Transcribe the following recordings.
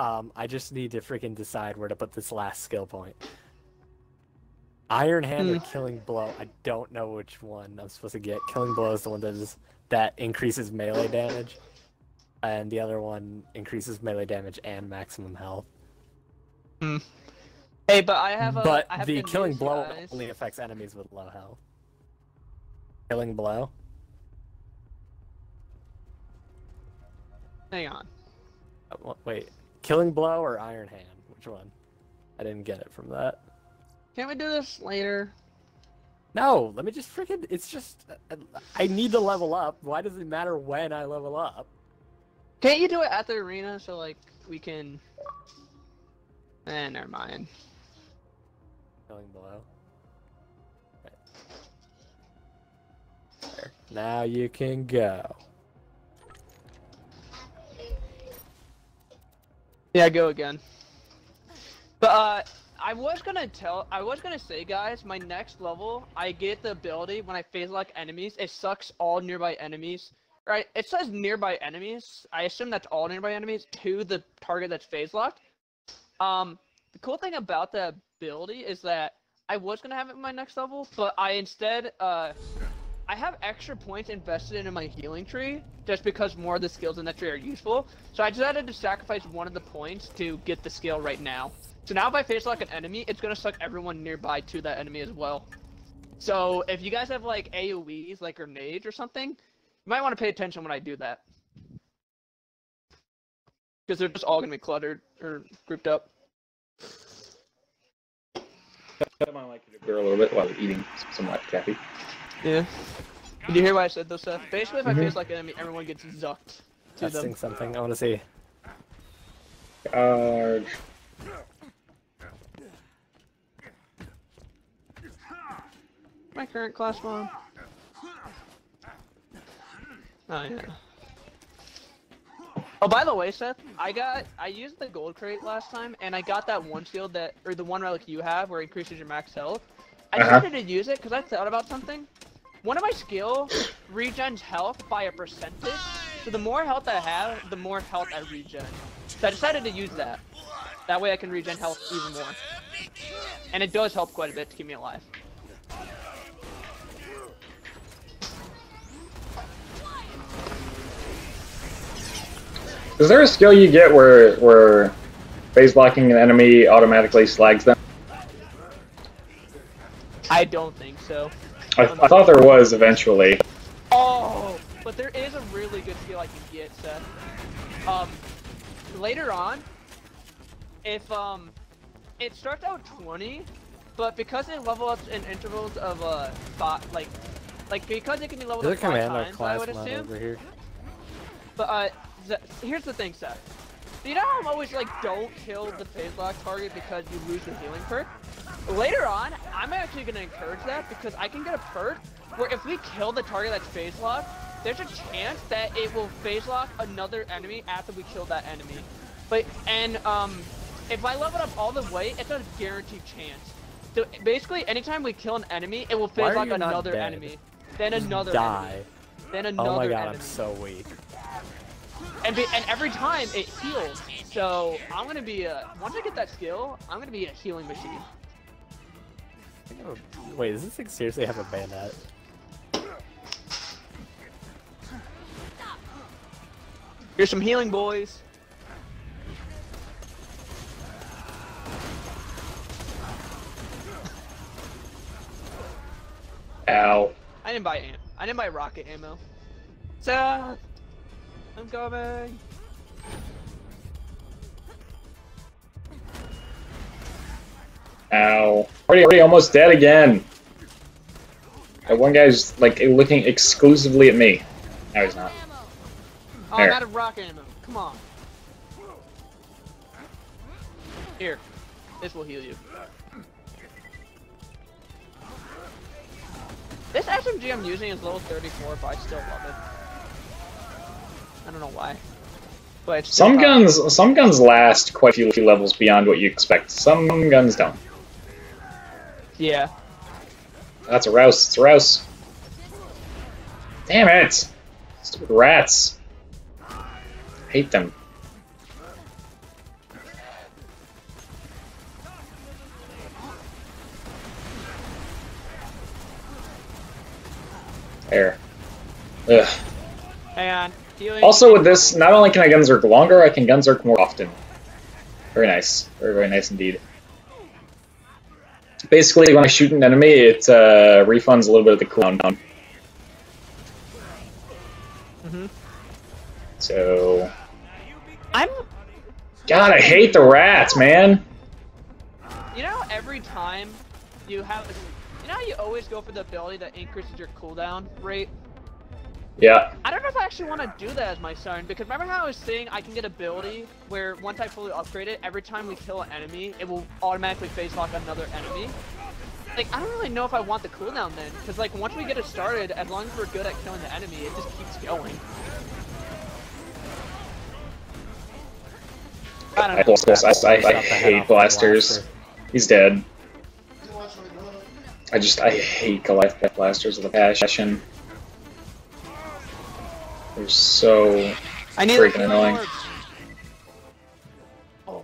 Um, I just need to freaking decide where to put this last skill point. Iron Hand or Hmm. Killing Blow. I don't know which one I'm supposed to get. Killing Blow is the one that is that increases melee damage, and the other one increases melee damage and maximum health. Hey, but I have a. but I have the Killing news, Blow guys. only affects enemies with low health. Killing Blow. Hang on. Uh, Wait, Killing Blow or Iron Hand? Which one? I didn't get it from that. Can't we do this later? No, let me just freaking. It's just. uh, I need to level up. Why does it matter when I level up? Can't you do it at the arena so like we can? Eh, never mind. Killing Blow. Right. There. Now you can go. Yeah, go again. But uh, I was gonna tell, I was gonna say, guys, my next level, I get the ability when I phase lock enemies, it sucks all nearby enemies. Right? It says nearby enemies. I assume that's all nearby enemies to the target that's phase locked. Um, the cool thing about the ability is that I was gonna have it in my next level, but I instead uh. I have extra points invested in my healing tree just because more of the skills in that tree are useful. So I decided to sacrifice one of the points to get the skill right now. So now if I phase lock an enemy, it's gonna suck everyone nearby to that enemy as well. So if you guys have like AoEs, like grenades or something, you might want to pay attention when I do that. Because they're just all gonna be cluttered or grouped up. I might like you to grow a little bit while eating some white taffy. Yeah. Did you hear what I said though, Seth? Basically, if I Mhm. phase lock an enemy, everyone gets zucked to them. Testing something. I want to see. Charge. My current class one. Oh yeah. Oh, by the way, Seth, I got I used the gold crate last time, and I got that one shield that, or the one relic you have, where it increases your max health. I Uh-huh. decided to use it because I thought about something. One of my skill regens health by a percentage, so the more health I have, the more health I regen. So I decided to use that. That way I can regen health even more. And it does help quite a bit to keep me alive. Is there a skill you get where where phase blocking an enemy automatically slags them? I don't think so. I, I thought there was eventually. Oh, but there is a really good skill I can get, Seth. Um, later on, if um, it starts out 20, but because it level up in intervals of uh, five, like, like because it can be leveled There's up a five commando times, I class would assume. over here. But uh, the, here's the thing, Seth. You know how I'm always like, don't kill the phase lock target because you lose the healing perk? Later on, I'm actually gonna encourage that because I can get a perk where if we kill the target that's phase locked, there's a chance that it will phase lock another enemy after we kill that enemy. But and um, if I level up all the way, it's a guaranteed chance. So basically, anytime we kill an enemy, it will phase lock another enemy, then Just another die. enemy, then another enemy. Oh my god, enemy. I'm so weak. And, be, and every time it heals. So I'm gonna be a once I get that skill, I'm gonna be a healing machine. A- Wait, does this thing seriously have a bayonet? Here's some healing, boys. Ow. I didn't buy am I didn't buy rocket ammo. Seth, I'm coming. Ow. Already, already almost dead again. That one guy's like looking exclusively at me. No, he's not. Oh, I'm out of rocket ammo. Come on. Here, this will heal you. This SMG I'm using is level 34, but I still love it. I don't know why. But Some hot. guns, some guns last quite a few levels beyond what you expect. Some guns don't. Yeah. That's a rouse. It's a rouse. Damn it! Stupid rats. I hate them. There. Ugh. Hang on. Also with this, not only can I Gunzerk longer, I can Gunzerk more often. Very nice. Very, very nice indeed. Basically, when I shoot an enemy, it uh, refunds a little bit of the cooldown. Mhm. So... I'm. God, I hate the rats, man! You know, every time you have, you know, how you always go for the ability that increases your cooldown rate. Yeah. I don't know if I actually want to do that as my son, because remember how I was saying I can get a ability where once I fully upgrade it, every time we kill an enemy, it will automatically phase lock another enemy? Like, I don't really know if I want the cooldown then, because like once we get it started, as long as we're good at killing the enemy, it just keeps going. I I, don't know. I, I, I hate blasters. He's dead. I just, I hate Goliath Pet Blasters with a passion. They're so I need freaking annoying. orbs. Oh.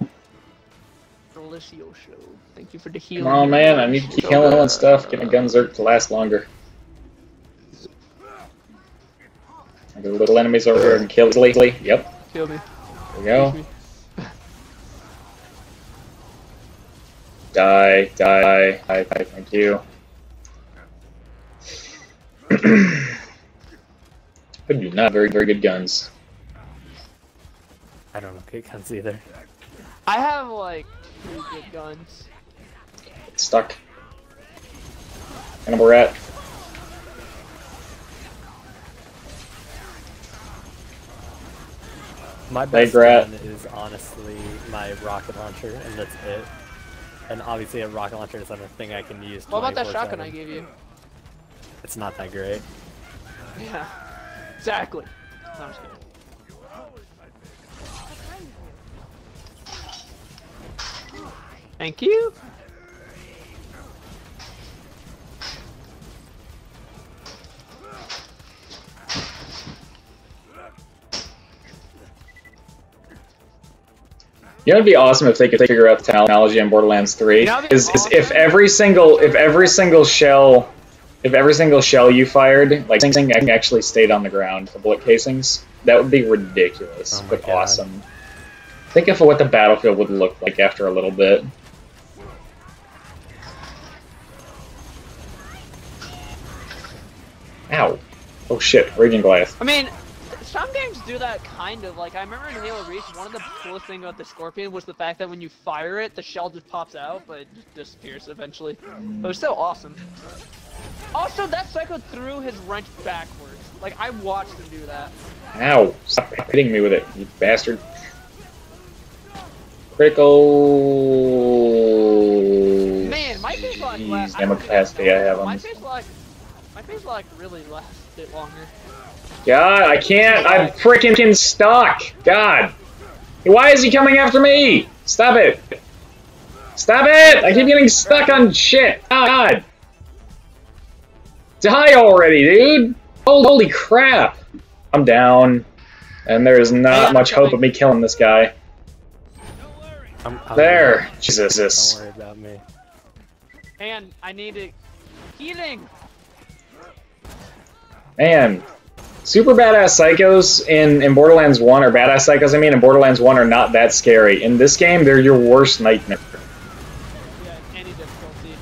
Delicioso. Thank you for the healing. Come on, man, I need to keep healing and stuff, getting uh, a Gunzerk to last longer. The little enemies over here and kill easily. Yep, Kill me. there we go. Die, die, die, die, thank you. I do not very, very good guns. I don't know good guns either. I have like two good guns. It's stuck. Cannibal rat. My best Grat. gun is honestly my rocket launcher, and that's it. And obviously, a rocket launcher is another thing I can use. What about that shotgun I gave you? It's not that great. Yeah. Exactly. No, I'm just kidding. Thank you. You know, it'd be awesome if they could figure out the technology on Borderlands 3. You know, is, is if every single if every single shell if every single shell you fired, like thing actually stayed on the ground, the bullet casings, that would be ridiculous, Oh but God. awesome. Think of what the battlefield would look like after a little bit. Ow. Oh shit, Raging Goliath. I mean, some games do that kind of. Like, I remember in Halo Reach, one of the coolest things about the Scorpion was the fact that when you fire it, the shell just pops out, but it just disappears eventually. But it was still awesome. Also, that Psycho threw his wrench backwards. Like, I watched him do that. Ow! Stop hitting me with it, you bastard. Critical. Man, my face la- Jeez, don't capacity I have on My this. face like, my phase lock really lasted longer. God, I can't. I'm freaking stuck. God. Why is he coming after me? Stop it. Stop it! I keep getting stuck on shit. God. Die already, dude. Hol- Holy crap. I'm down. And there is not much hope of me killing this guy. I'm, I'm There. good. Jesus. Don't worry about me. And I needed healing. Man, super badass psychos in, in Borderlands 1, or badass psychos, I mean, in Borderlands 1 are not that scary. In this game, they're your worst nightmare. Yeah, any difficulty.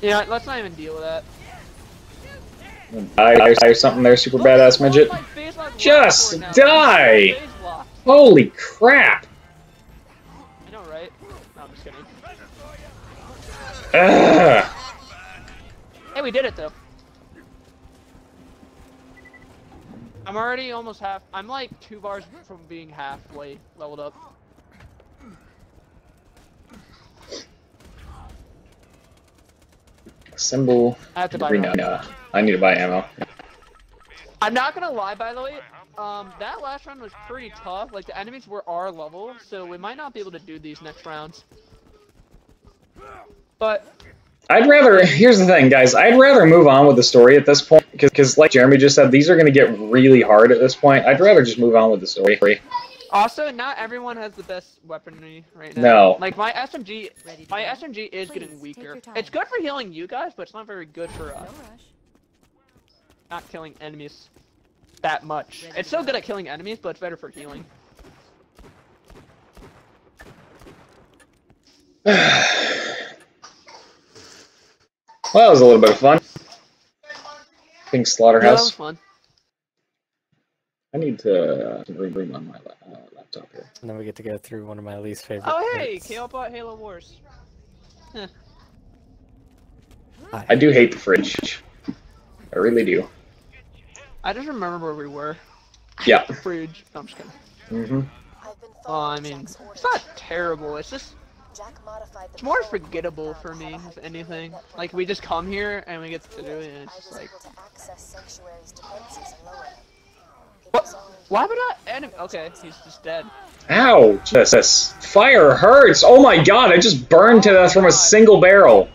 Yeah, let's not even deal with that. Die or something there, super badass midget. my phase lock Just die! Holy crap! Ugh. Hey, we did it though. I'm already almost half. I'm like two bars from being halfway leveled up. Symbol. I have to buy. Arena. ammo. I need to buy ammo. I'm not gonna lie, by the way. Um, that last round was pretty tough. Like the enemies were our level, so we might not be able to do these next rounds. But I'd rather. Here's the thing, guys. I'd rather move on with the story at this point because, like Jeremy just said, these are going to get really hard at this point. I'd rather just move on with the story. Also, not everyone has the best weaponry right now. No. Like my SMG, my? SMG is Please, getting weaker. It's good for healing you guys, but it's not very good for us. rush. Not killing enemies that much. Ready It's to so go. good at killing enemies, but it's better for healing. Well, that was a little bit of fun. Fink Yeah, that was Slaughterhouse. fun. I need to uh, reboot on my la- uh, laptop here. And then we get to go through one of my least favorite. Oh hey, parts. Kale bought Halo Wars. I do hate the fridge. I really do. I just remember where we were. Yeah. Fridge. No, I'm just kidding. hmm I've been Well, I mean, it's not terrible. It's just Jack modified the it's more forgettable for me, Valhalla if anything. Like we just come here and we get to do it, and it's just like, able to access Sanctuary's defenses and lower them. It What? why would I? Enemy? Okay, he's just dead. Ow! Jesus. Fire hurts! Oh my god, I just burned to death from a single barrel.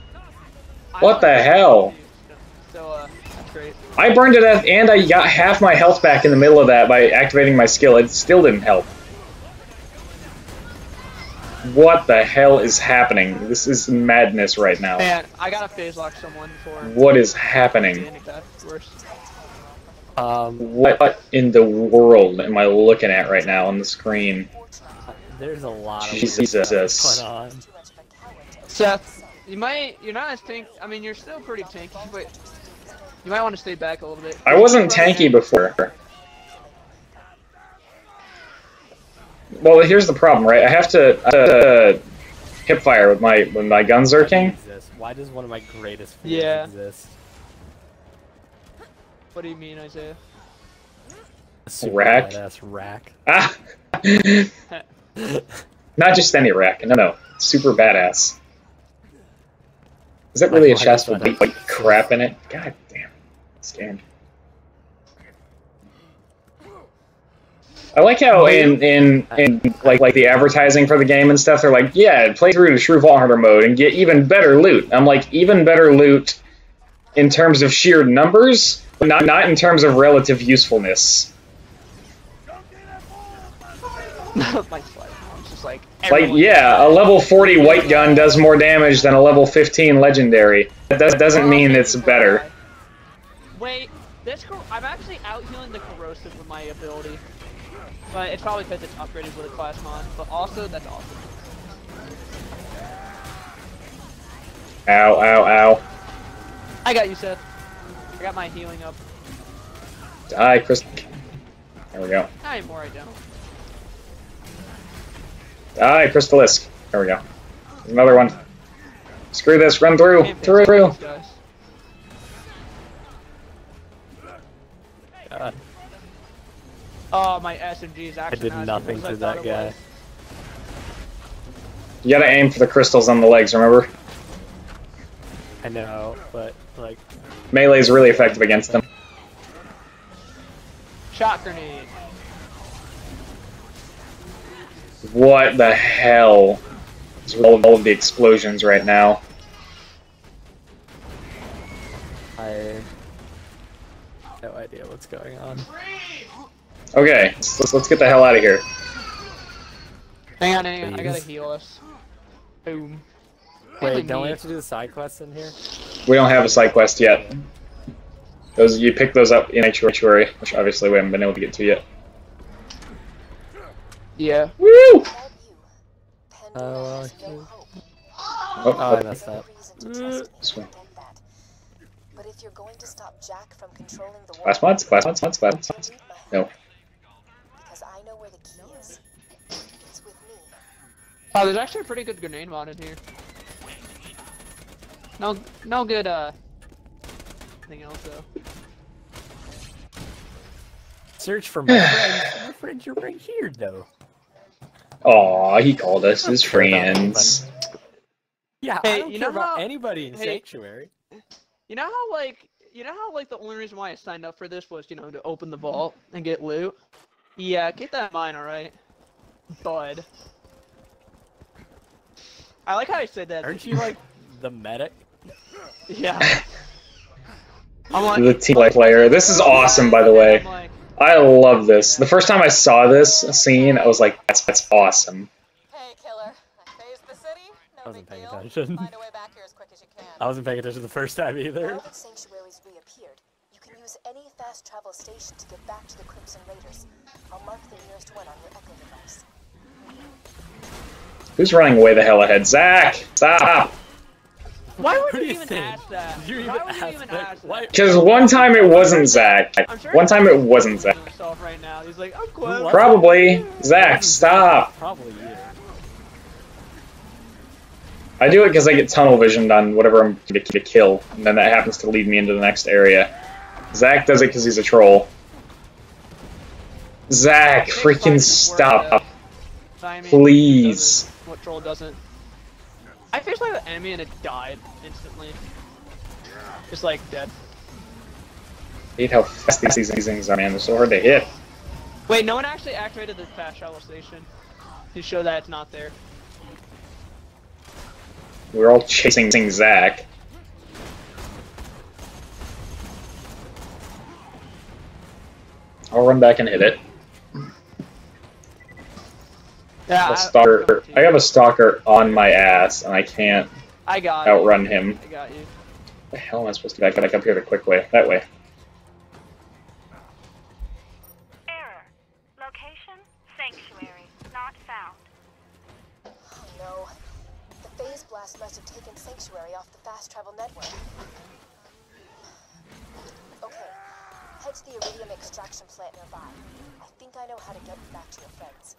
What the hell? So uh. I burned to death and I got half my health back in the middle of that by activating my skill. It still didn't help. What the hell is happening? This is madness right now. Man, I gotta phase lock someone before. What is happening? Danny got worse. Um, What in the world am I looking at right now on the screen? there's a lot of Jesus. weird on. of a Seth, you might. You're not as tank. I mean, you're still pretty tanky, but you might want to stay back a little bit. I wasn't tanky before. Well, here's the problem, right? I have to uh, hip fire with my with my Gunzerking. Exist. Why does one of my greatest fears Yeah. exist? What do you mean, Isaiah? A super Rakk? badass rakk. Ah, not just any rakk. No, no, super badass. Is that really a chest why with does white crap in it? God damn, scammed. I like how oh, in in in like like the advertising for the game and stuff, they're like, yeah, play through to True Vault Hunter mode and get even better loot. I'm like, even better loot in terms of sheer numbers, but not not in terms of relative usefulness. My slide. It's just like. Like, yeah, a level 40 white gun does more damage than a level 15 legendary. That does, doesn't mean it's better. Wait, this I'm actually out healing the corrosive with my ability. But it's probably because it's upgraded with a class mod. But also, that's awesome. Ow, ow, ow. I got you, Seth. I got my healing up. Die, Chris. There we go. Not anymore, I don't. Die, Crystalisk. There we go. Another one. Screw this, run through, through, through. guys. Oh, my SMG is I actually did nothing good as I to that guy. was. You gotta aim for the crystals on the legs, remember? I know, but like, Melee is really effective against them. Shot grenade. What the hell is all of, all of the explosions right now? I no idea what's going on. Okay, let's, let's get the hell out of here. Hang on, hang on. I gotta heal us. Boom. Wait, Mainly don't we have to do the side quests in here? We don't have a side quest yet. Those you pick those up in Sanctuary, which obviously we haven't been able to get to yet. Yeah. Woo! Without you, Pandora Oh, well, has no you- hope. Oh, I messed up. Reason to trust This to that. But if you're going to stop Jack from controlling the world, Class mods, class mods, class mods. you need my No. Oh, there's actually a pretty good grenade mod in here. No, no good, uh, thing else though. Search for my friends. My friends are right here, though. Aw, he called us his friends. Yeah, I don't you care know about how- anybody in hey- Sanctuary. You know how like, you know how like the only reason why I signed up for this was, you know, to open the vault and get loot? Yeah, get that mine, alright? Bud. I like how I said that. Aren't you like the medic? Yeah. I'm like, The team player. This is awesome, by the way. I'm like, I love this. The first time I saw this scene, I was like, that's that's awesome. Hey, killer. I phased the city. I wasn't paying deal. attention. Find a way back here as quick as you can. I wasn't paying attention the first time either. Now that Sanctuary's reappeared, you can use any fast travel station to get back to the Crimson Raiders. I'll mark the nearest one on your Echo device. Who's running way the hell ahead? Zach, stop! Why would you you even think? ask that? Did you even Why would you even that? ask that? Because one time it wasn't Zach. I'm sure One time it wasn't Zach. right now. He's like, I'm Who close. Probably Zach. Stop. Probably you. I do it because I get tunnel visioned on whatever I'm to, to kill, and then that happens to lead me into the next area. Zach does it because he's a troll. Zach, freaking fight is stop. Worth it. Timing Please. What troll doesn't? I faced like an enemy and it died instantly. Just like dead. I hate how fast these, these things are, man. They're so hard to hit. Wait, no one actually activated the fast travel station to show that it's not there. We're all chasing thing, Zach. I'll run back and hit it. Yeah, A stalker. I have a stalker on my ass, and I can't I got it. outrun him. I got you. The hell am I supposed to back back up here the quick way? That way. Error. Location, sanctuary, not found. Oh no. The phase blast must have taken Sanctuary off the fast travel network. Okay. Head to the iridium extraction plant nearby. I think I know how to get back to your friends.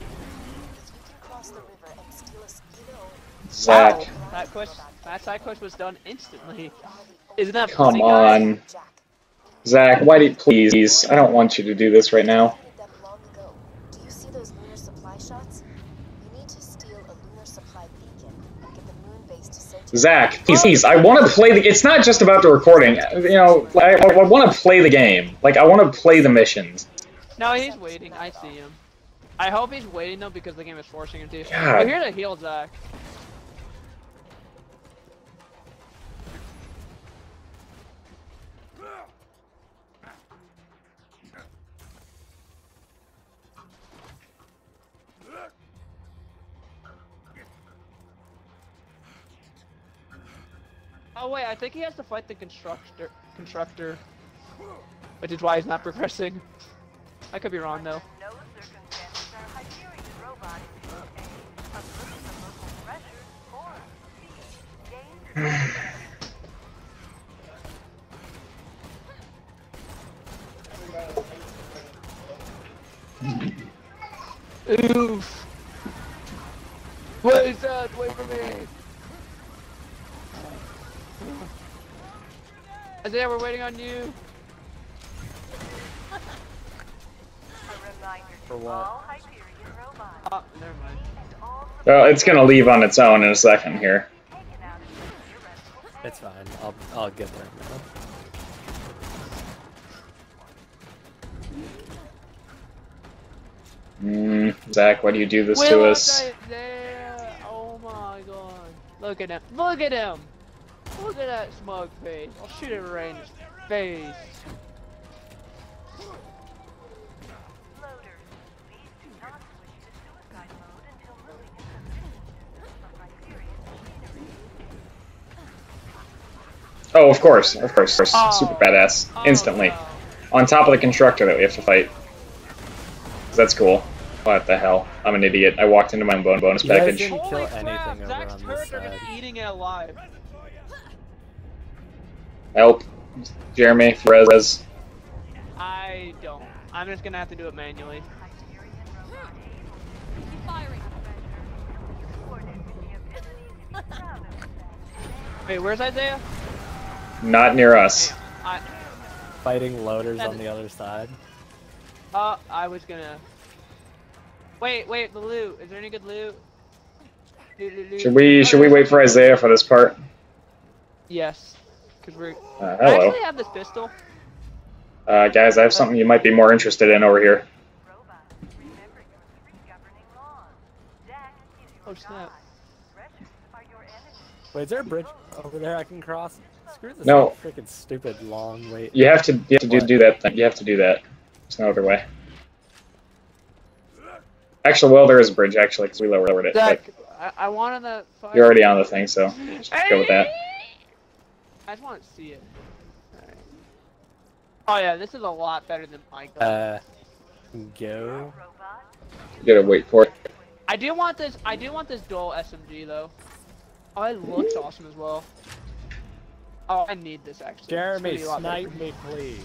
If you can cross the river and steal a Speedo, Zach. Wow, that quest, that side quest was done instantly. you are the Isn't that Come funny, guys? on. Jack. Zach, why do you please? I don't want you to do this right now. Did them long ago. Do you see those lunar supply shots? You need to steal a lunar supply beacon and get the moon base to Sanctuary. Zach, please, please. I want to play the. It's not just about the recording. You know, I, I, I want to play the game. Like, I want to play the missions. No, he's waiting. I see him. I hope he's waiting though because the game is forcing him to. God. We're here to heal Zach. Oh wait, I think he has to fight the constructor. Constructor, which is why he's not progressing. I could be wrong though. No circumstances are Hyperion robot in this state. Observe local pressure or speed. Gain Oof. What is that? Wait for me. Isaiah, we're waiting on you. a reminder For what? all Hyperion robots Oh, never mind. and Well, it's gonna leave on its own in a second here. taken out of the theoretical It's fine. I'll I'll get there. now. Mm, Zach, why do you do this Will to us? Isaiah! Oh my god. Look at him. Look at him! Look at that smug face. I'll shoot it right in his face. loaders. Please do not switch to suicide mode until moving into the mission distance from Hyperion machinery. Oh, of course, of course. Oh. Super Oh. badass. Oh, Instantly. no. On top of the constructor that we have to fight. That's cool. What the hell? I'm an idiot. I walked into my own bon- bonus You guys package. didn't- kill Holy crap! over Zach's on this side. eating it alive. Help. Jeremy, Rez. I don't. I'm just gonna have to do it manually. Hyperion robot able to measure recorded with the ability to be proud of itself. Wait, where's Isaiah? Not near us. I Fighting loaders That- on the other side. uh I was gonna Wait, wait, the loot. Is there any good loot. Should we should we wait for Isaiah for this part? Yes. Cause we're Uh, I hello. actually have this pistol. Uh, guys, I have something you might be more interested in over here. Robot, remember your three governing laws. Jack is your Oh, snap. god. Pressures are your enemy. Wait, is there a bridge over there I can cross? Screw this No. freaking stupid long wait. You have to you have to do, do that thing. You have to do that. There's no other way. Actually, well, there is a bridge, actually, because we lowered it. Zach, But I, I wanted to. Fight. you're already on the thing, so just go with that. I just want to see it. Alright. Oh yeah, this is a lot better than my gun. Uh, go. You gotta wait for it. I do want this. I do want this dual SMG though. Oh, it looks awesome as well. Oh, I need this actually. Jeremy, be better snipe me, please.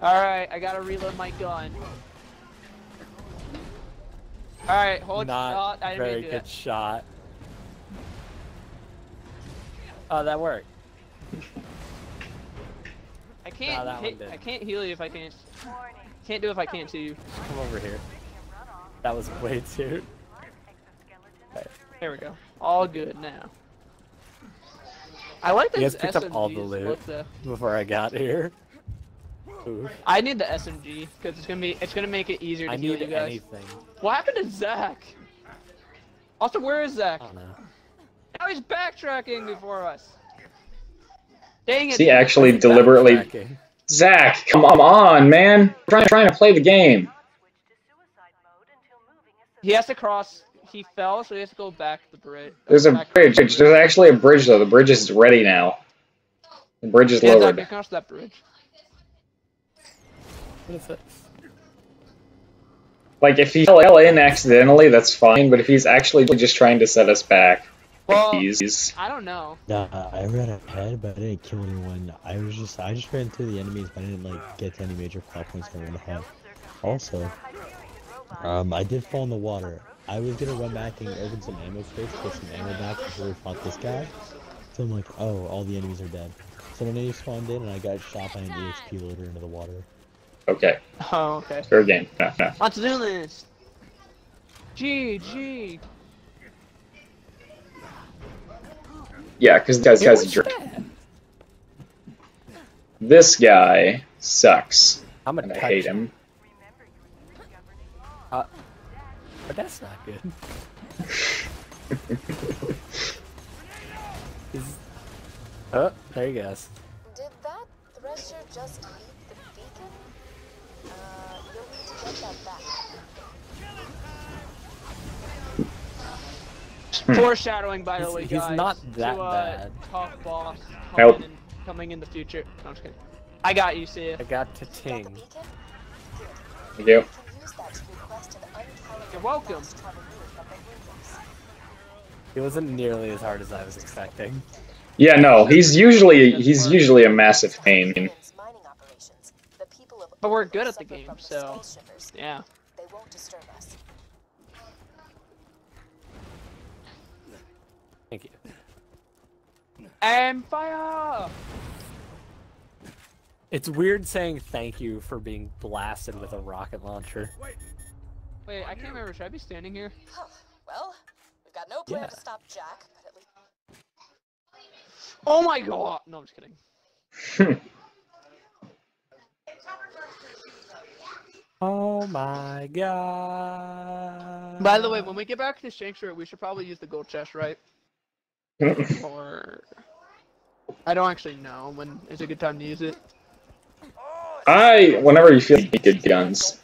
All right, I gotta reload my gun. All right, hold. Not oh, I didn't very mean to do good that. shot. Oh, that worked. I can't. that one hit. I can't heal you if I can't. Can't do it if I can't see you. Come over here. Taking a run off. That was way too. Exoskeleton There we go. All good now. I like that. You this guys picked up all the SMG's loot? look, though. Before I got here. Ooh, I need the SMG because it's gonna be it's gonna make it easier to I heal need you guys. anything. What happened to Zach? Also, where is Zach? I don't know. Now he's backtracking before us. Dang it! Is he actually deliberately? Backtracking. Zach, come on, man! Trying, trying to play the game. Switch to suicide mode until moving a He has to cross. He fell, so he has to go back to the bridge. There's a back- bridge. There's actually a bridge though. The bridge is ready now. The bridge is Yeah, Zach, lowered. you cross that bridge. What is this? Like if he fell in accidentally, that's fine. But if he's actually just trying to set us back, Well, he's I don't know. Nah, I ran ahead, but I didn't kill anyone. I was just, I just ran through the enemies, but I didn't like get to any major plot points I ran ahead. Also, um, I did fall in the water. I was gonna run back and open some ammo crates, get some ammo back before we fought this guy. So I'm like, oh, all the enemies are dead. So when they spawned in and I got shot by an EXP loader into the water. okay. Oh, okay. Fair game. No, no. Let's do this. GG. Yeah, because this guy's a jerk. This guy sucks, I'm and gonna I hate him. You were discovered in Mars. Uh, but that's not good. Is- oh, there he goes. Did that thresher just eat the beacon? Uh, you'll need to get that back. Foreshadowing, by the He's- way, he's not that to, uh, bad. Tough boss Help. coming in, coming in the future. No, I'm just kidding. I got you, see I got to Got the ting. beacon? Thank you. You can use that to request an uncalibrated You're welcome. fast travel route from the windows. It wasn't nearly as hard as I was expecting. Yeah, no, he's usually he's usually a massive pain. Vince mining operations. The people of But we're good at the game, so- Yeah. They won't disturb us. Thank you. And fire! It's weird saying thank you for being blasted with a rocket launcher. Wait, Wait I can't remember. Should I be standing here? Huh. Well, we've got no plan Yeah. to stop Jack, but at least Oh my god! No, I'm just kidding. Oh my god. By the way, when we get back to Sanctuary, we should probably use the gold chest, right? Or I don't actually know when is a good time to use it. I, whenever you feel you need good guns.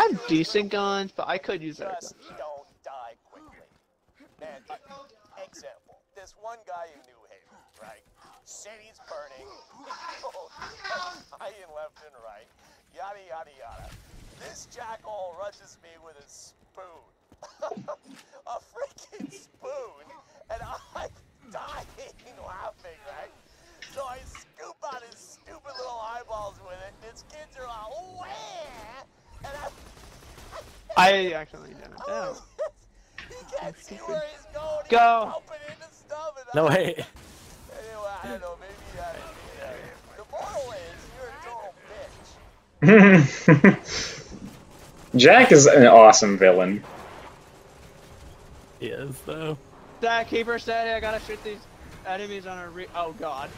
I have decent guns, but I could use better Just guns. don't die quickly. And example, this one guy in New Haven, right? City's burning. Dying left and right. Yada yada yada. This jackal rushes me with a spoon. a freaking spoon. And I'm dying laughing, right? So I scoop out his stupid little eyeballs with it. and His kids are all wah! And I I actually didn't. Oh, oh. he can't see where he's going. Go. He's bumping into stuff and No I- wait. Anyway, I don't know. Maybe I. Yeah. The moral is you're a total bitch. Jack is an awesome villain. He is though. That keeper steady. I gotta shoot these enemies on a re. Oh god.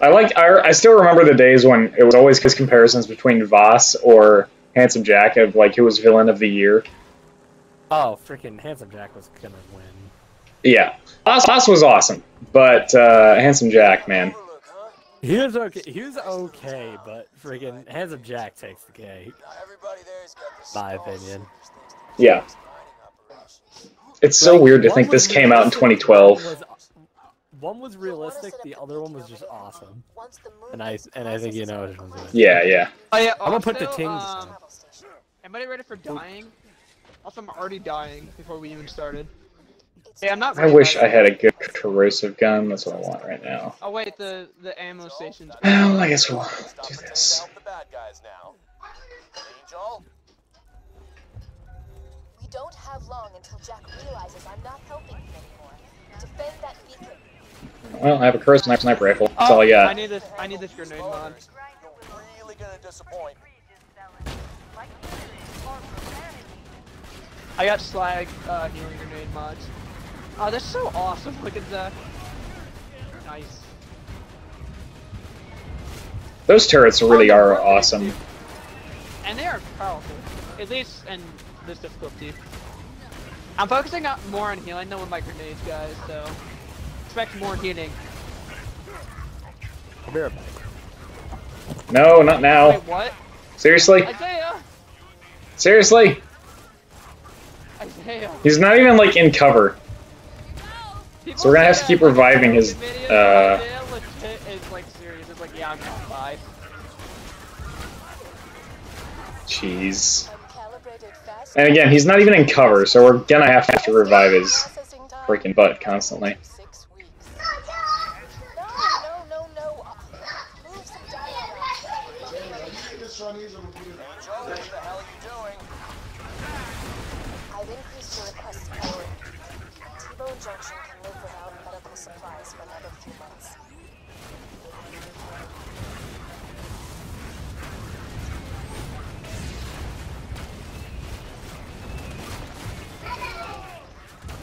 I like. I, I still remember the days when it was always his comparisons between Vaas or Handsome Jack of like who was villain of the year. Oh, freaking Handsome Jack was gonna win. Yeah, Vaas, Vaas was awesome, but uh, Handsome Jack, man, He was okay. He was okay, but freaking Handsome Jack takes the cake. Now everybody there's got the My opinion. secret things to Yeah. Do mining operations. It's so Like, weird to think this came out in 2012. One was, one was realistic, the other one was just awesome. Once And I and I think you know which one's which. Yeah, yeah. Oh yeah. I'm gonna put the tings um, travel station. Anybody ready for dying? Also, I'm already dying before we even started. It's Hey, I'm not. I wish I had a good corrosive gun. That's what I want right now. Oh wait, the the ammo station's. Well, I guess we'll do this. Don't have long until Jack realizes I'm not helping him anymore. Defend that beacon. Well, I have a corrosive sniper rifle. That's Oh, all I I need this. I need this grenade mod. voters, you're really gonna disappoint. I got slag uh, healing grenade mods. Oh, that's so awesome! Look at that. Nice. Those turrets really Oh, are awesome. And they are powerful, at least in this difficulty. I'm focusing on more on healing though with my grenades, guys. So expect more healing. I'll be right back. No, not now. Wait, what? Seriously? Isaiah! Seriously? Isaiah! He's not even like in cover. People So we're gonna have to keep reviving his, YouTube uh, Isaiah is like serious. It's like, yeah, I'm gonna. Jeez. And again, he's not even in cover, so we're gonna have to revive his freaking butt constantly.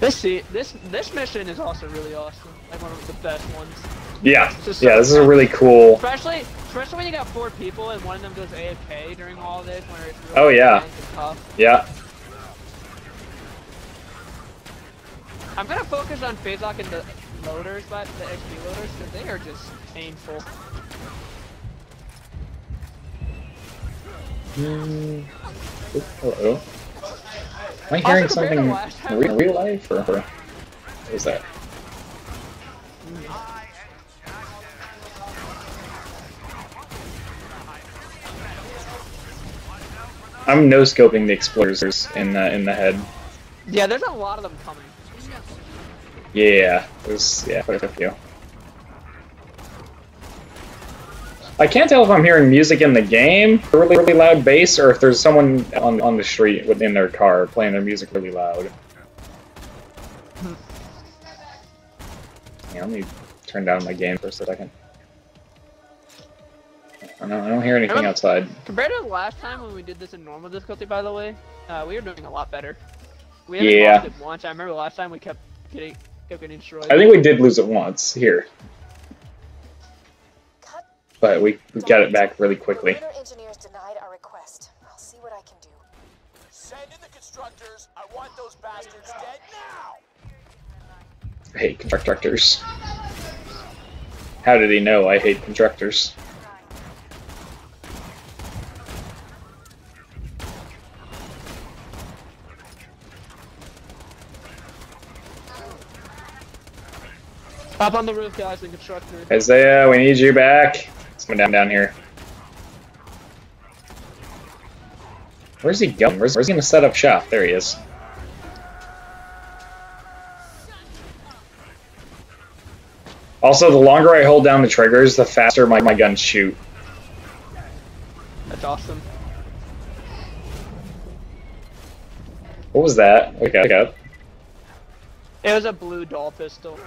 This see, this this mission is also really awesome. Like one of the best ones. Yeah, yeah, so this is a really cool. Especially, especially when you got four people and one of them goes AFK during all this, when it's really Oh, yeah. tough. Yeah, I'm gonna focus on Phasok and the loaders, but the XP loaders, because they are just painful. Oop, hello. Am I hearing something in real, real life or, or what is that? I'm no scoping the explorers in the in the head. Yeah, there's a lot of them coming. Yeah, there's yeah quite a few. I can't tell if I'm hearing music in the game, really really loud bass, or if there's someone on on the street within their car playing their music really loud. Yeah, let me turn down my game for a second. I don't, I don't hear anything outside. Compared to the last time when we did this in normal difficulty, by the way, uh, we were doing a lot better. We haven't Yeah. lost it once. I remember last time we kept getting kept getting destroyed. I think we did lose it once here. But we, we got it back really quickly. Perimeter engineers denied our request. I'll see what I can do. Send in the constructors. I want those bastards dead now. I hate constructors. How did he know I hate constructors? Up on the roof, guys, and constructor. Isaiah, we need you back. Someone down down here. Where's he going? Where's, where's he gonna set up shop? There he is. Also, the longer I hold down the triggers, the faster my, my guns shoot. That's awesome. What was that? Wake up. Wake up. It was a blue doll pistol.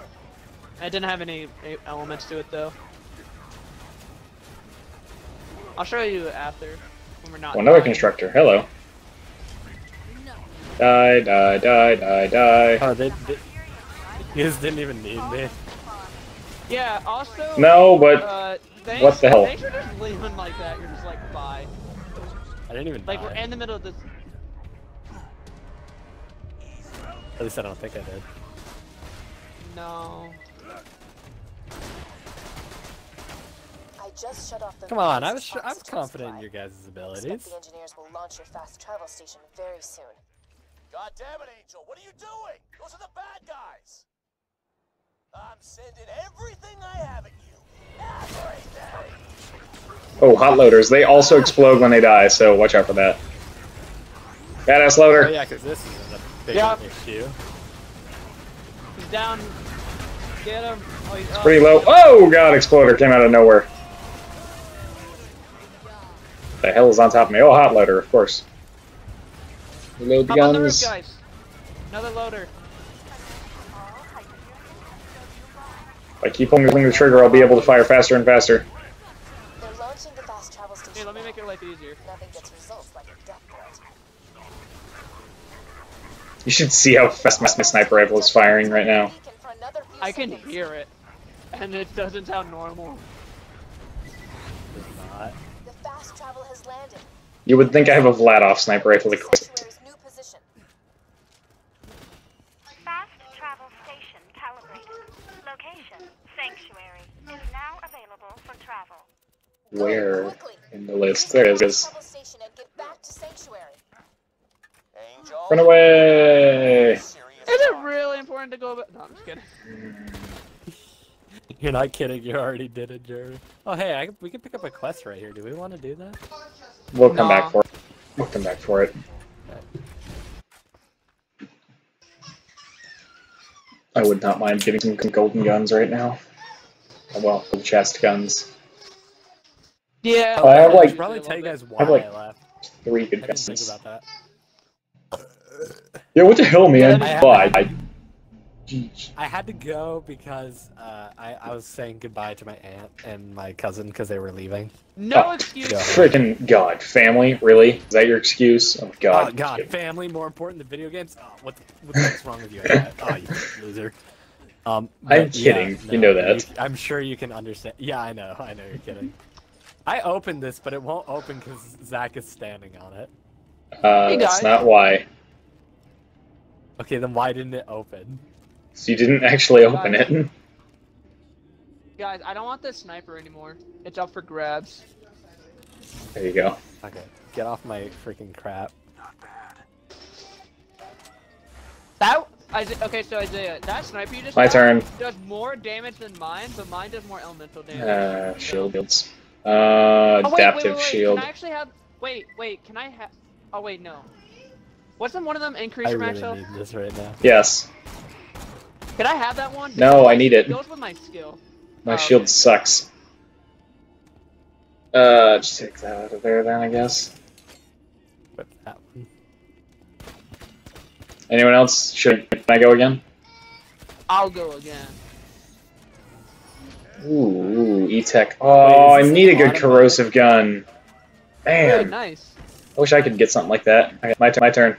It didn't have any any elements to it though. I'll show you after when we're not. Oh, another dying. constructor. Hello. Die, die, die, die, die. Oh, they, they you just didn't even need me. Yeah. Also. No, but Uh, thanks, what the hell? Thanks for just leaving like that. You're just like bye. I didn't even Like die. we're in the middle of this. At least I don't think I did. No. Just shut off the Come on, I was I was confident in your guys' Expect abilities. the engineers will launch your fast travel station very soon. God damn it, Angel. What are you doing? Those are the bad guys. I'm sending everything I have at you. Everything. Oh, hot loaders. They also explode when they die, so watch out for that. Badass Oh loader. yeah, because this is a big Yeah. issue. He's down. Get him. Oh, he's up. Pretty oh. low. Oh god, exploder came out of nowhere. The hell is on top of me? Oh, hot loader, of course. Reload the Hop on the roof, guns. guys. Another loader. If I keep pulling the trigger, I'll be able to fire faster and faster. They're launching the fast travel station. Let me make your life easier. Nothing gets results like a death threat. You should see how fast my sniper rifle is firing right now. Beacon for another few I can hear it, and it doesn't sound normal. It's not. The fast travel has landed. You would think I have a Vladof sniper rifle equipped. Sanctuary's new position. Fast travel station calibrated. Location, Sanctuary, is now available for travel. Where in the list? There it is. Station and get back to Sanctuary. Run away! Is it really important to go back? No, I'm just kidding. You're not kidding. You already did it, Jeremy. Oh hey, I, we can pick up a quest right here. Do we want to do that? We'll come No. back for it. We'll come back for it. I would not mind getting some golden guns right now. Oh, well, the chest guns. Yeah. Oh, I have, should like- probably tell you guys why have, like, I left. Three I good didn't think guns. about that. Yeah, what the hell, man? Yeah, I- Why? I, I had to go because uh, I, I was saying goodbye to my aunt and my cousin because they were leaving. No Oh, excuse. go. Freaking God, family? Really? Is that your excuse? Oh God. oh God, family more important than video games? Oh, what the, what the heck's wrong with you? oh, you loser. Um, I'm but yeah, kidding. You know that. you- I'm sure you can understand. Yeah, I know. I know you're kidding. I opened this, but it won't open because Zach is standing on it. Uh, Hey, that's not why. Okay, then why didn't it open? So you didn't actually open it. Guys, I don't want this sniper anymore. It's up for grabs. There you go. Okay, get off my freaking crap. That Isaiah, okay, so Isaiah, that sniper you just My turn. does more damage than mine, but mine does more elemental damage. Uh, shields. Uh, Oh, wait, wait, adaptive wait, wait, shield. Can I actually have? Wait, wait. Can I have? Oh wait, no. Wasn't one of them increase I your really max health? need this right now. Yes. Can I have that one? No, I need it. goes with my skill. My Oh, shield okay. sucks. Uh, just take that out of there then, I guess. Whip that one. Anyone else? Should can I go again? I'll go again. Ooh, ooh E-Tech. Oh, I need a good corrosive gun. Really Man, nice. I wish I could get something like that. Okay, my, my turn.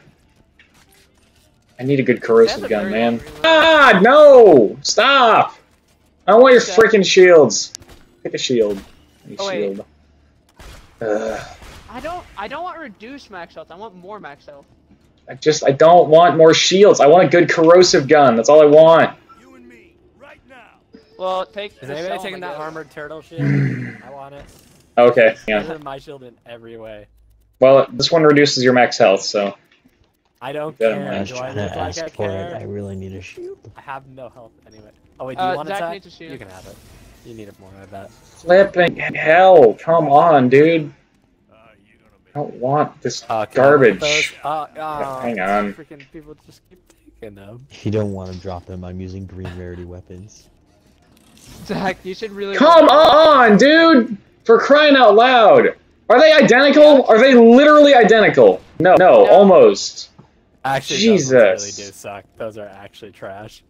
I need a good corrosive That's gun, man. long reload. Ah, no! Stop! I don't want your freaking shields. Pick a shield. Any Oh, shield. Ugh. I don't. I don't want reduced max health. I want more max health. I just, I don't want more shields. I want a good corrosive gun. That's all I want. You and me, right now. Well, take. Is anybody taking that armored turtle shield? I want it. Okay, yeah. My shield in every way. Well, this one reduces your max health, so. I don't Better care. I was Do I trying to look like for it. I really need a shield. I have no health anyway. Oh wait, do you Uh, want Zach it, Zach? needs a shield. You can have it. You need it more, I bet. Flipping hell, come on, dude. I don't want this Uh, can I look at those? garbage. Uh, uh, Hang on. Freaking people just keep taking them. You don't want to drop them. I'm using green rarity weapons. Zach, you should really. Come on, dude! For crying out loud! Are they identical? Are they literally identical? No, no, No. almost. Actually, Jesus. those really do suck. Those are actually trash.